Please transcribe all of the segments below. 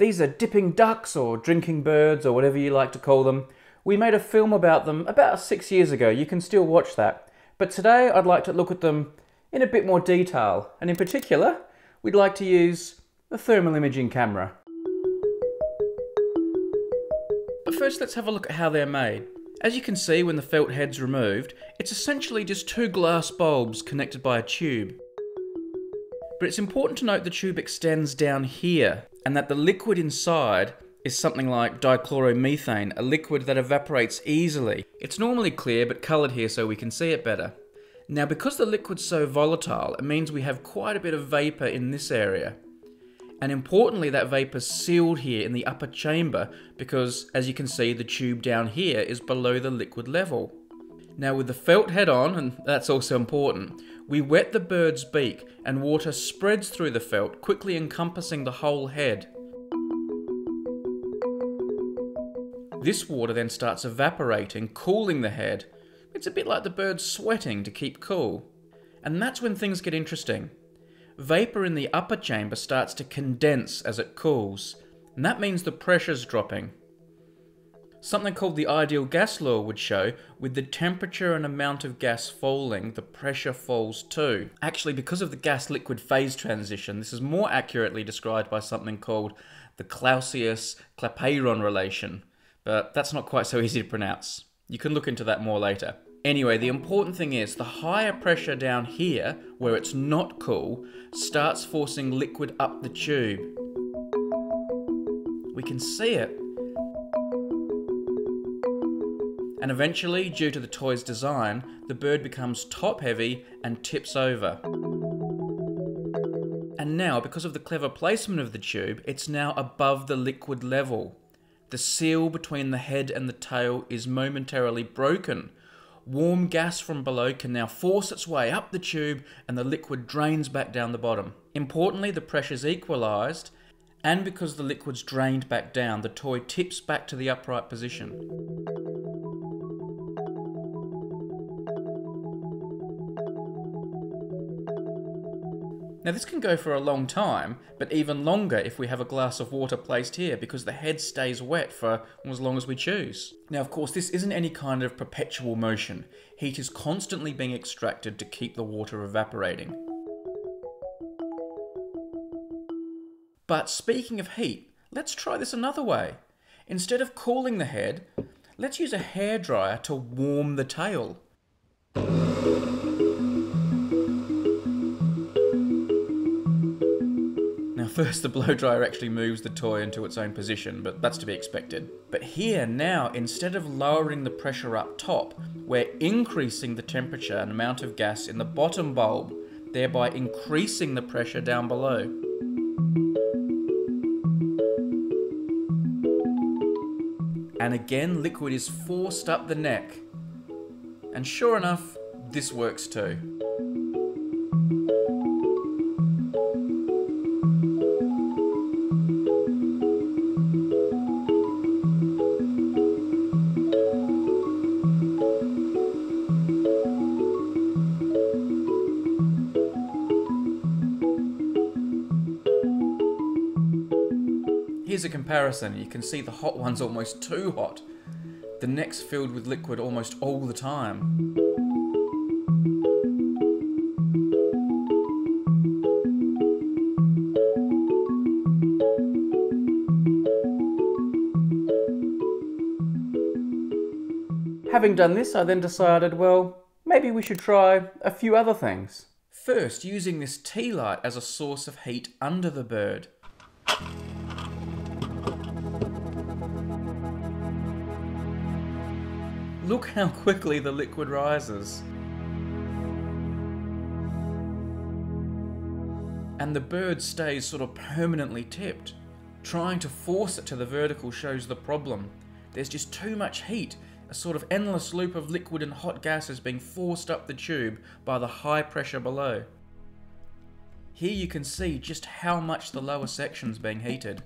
These are dipping ducks or drinking birds or whatever you like to call them. We made a film about them about six years ago. You can still watch that. But today I'd like to look at them in a bit more detail. And in particular, we'd like to use a thermal imaging camera. But first let's have a look at how they're made. As you can see when the felt head's removed, it's essentially just two glass bulbs connected by a tube. But it's important to note the tube extends down here and that the liquid inside is something like dichloromethane, a liquid that evaporates easily. It's normally clear but coloured here so we can see it better. Now because the liquid's so volatile, it means we have quite a bit of vapour in this area. And importantly, that vapour's sealed here in the upper chamber because, as you can see, the tube down here is below the liquid level. Now with the felt head on, and that's also important, we wet the bird's beak and water spreads through the felt, quickly encompassing the whole head. This water then starts evaporating, cooling the head. It's a bit like the bird sweating to keep cool. And that's when things get interesting. Vapour in the upper chamber starts to condense as it cools, and that means the pressure's dropping. Something called the ideal gas law would show with the temperature and amount of gas falling, the pressure falls too. Actually, because of the gas liquid phase transition, this is more accurately described by something called the Clausius Clapeyron relation, but that's not quite so easy to pronounce. You can look into that more later. Anyway, the important thing is the higher pressure down here, where it's not cool, starts forcing liquid up the tube. We can see it. And eventually, due to the toy's design, the bird becomes top heavy and tips over. And now, because of the clever placement of the tube, it's now above the liquid level. The seal between the head and the tail is momentarily broken. Warm gas from below can now force its way up the tube and the liquid drains back down the bottom. Importantly, the pressure's equalised, and because the liquid's drained back down, the toy tips back to the upright position. Now this can go for a long time, but even longer if we have a glass of water placed here because the head stays wet for as long as we choose. Now of course this isn't any kind of perpetual motion. Heat is constantly being extracted to keep the water evaporating. But speaking of heat, let's try this another way. Instead of cooling the head, let's use a hairdryer to warm the tail. First the blow dryer actually moves the toy into its own position, but that's to be expected. But here now, instead of lowering the pressure up top, we're increasing the temperature and amount of gas in the bottom bulb, thereby increasing the pressure down below. And again, liquid is forced up the neck. And sure enough, this works too. Here's a comparison. You can see the hot one's almost too hot. The neck's filled with liquid almost all the time. Having done this, I then decided, well, maybe we should try a few other things. First, using this tea light as a source of heat under the bird. Look how quickly the liquid rises. And the bird stays sort of permanently tipped. Trying to force it to the vertical shows the problem. There's just too much heat. A sort of endless loop of liquid and hot gases being forced up the tube by the high pressure below. Here you can see just how much the lower section's being heated.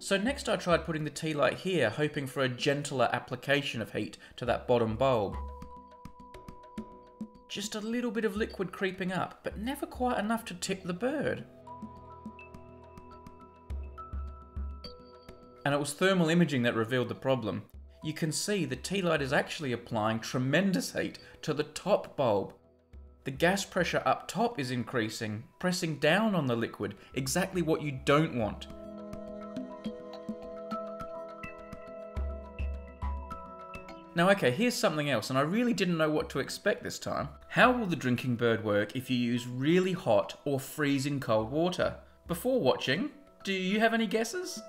So next I tried putting the tea light here, hoping for a gentler application of heat to that bottom bulb. Just a little bit of liquid creeping up, but never quite enough to tip the bird. And it was thermal imaging that revealed the problem. You can see the tea light is actually applying tremendous heat to the top bulb. The gas pressure up top is increasing, pressing down on the liquid, exactly what you don't want. Now, okay, here's something else, and I really didn't know what to expect this time. How will the drinking bird work if you use really hot or freezing cold water? Before watching, do you have any guesses?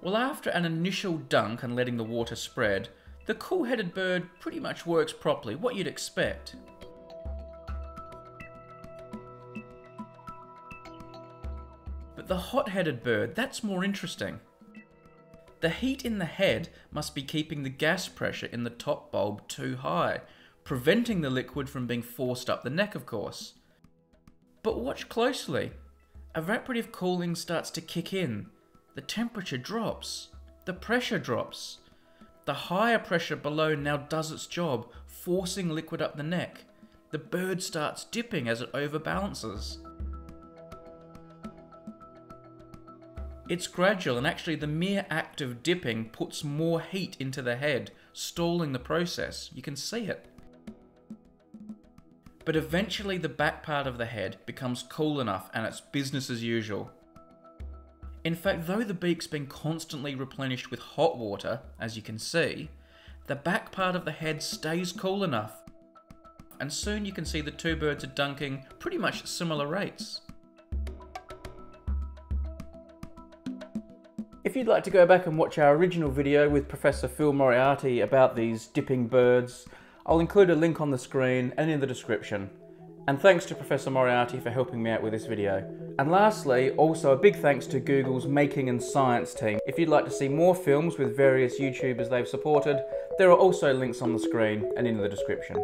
Well, after an initial dunk and letting the water spread, the cool-headed bird pretty much works properly, what you'd expect. But the hot-headed bird, that's more interesting. The heat in the head must be keeping the gas pressure in the top bulb too high, preventing the liquid from being forced up the neck, of course. But watch closely. Evaporative cooling starts to kick in. The temperature drops. The pressure drops. The higher pressure below now does its job, forcing liquid up the neck. The bird starts dipping as it overbalances. It's gradual, and actually, the mere act of dipping puts more heat into the head, stalling the process. You can see it. But eventually, the back part of the head becomes cool enough and it's business as usual. In fact, though the beak's been constantly replenished with hot water, as you can see, the back part of the head stays cool enough. And soon you can see the two birds are dunking pretty much similar rates. If you'd like to go back and watch our original video with Professor Phil Moriarty about these dipping birds, I'll include a link on the screen and in the description. And thanks to Professor Moriarty for helping me out with this video. And lastly, also a big thanks to Google's Making and Science team. If you'd like to see more films with various YouTubers they've supported, there are also links on the screen and in the description.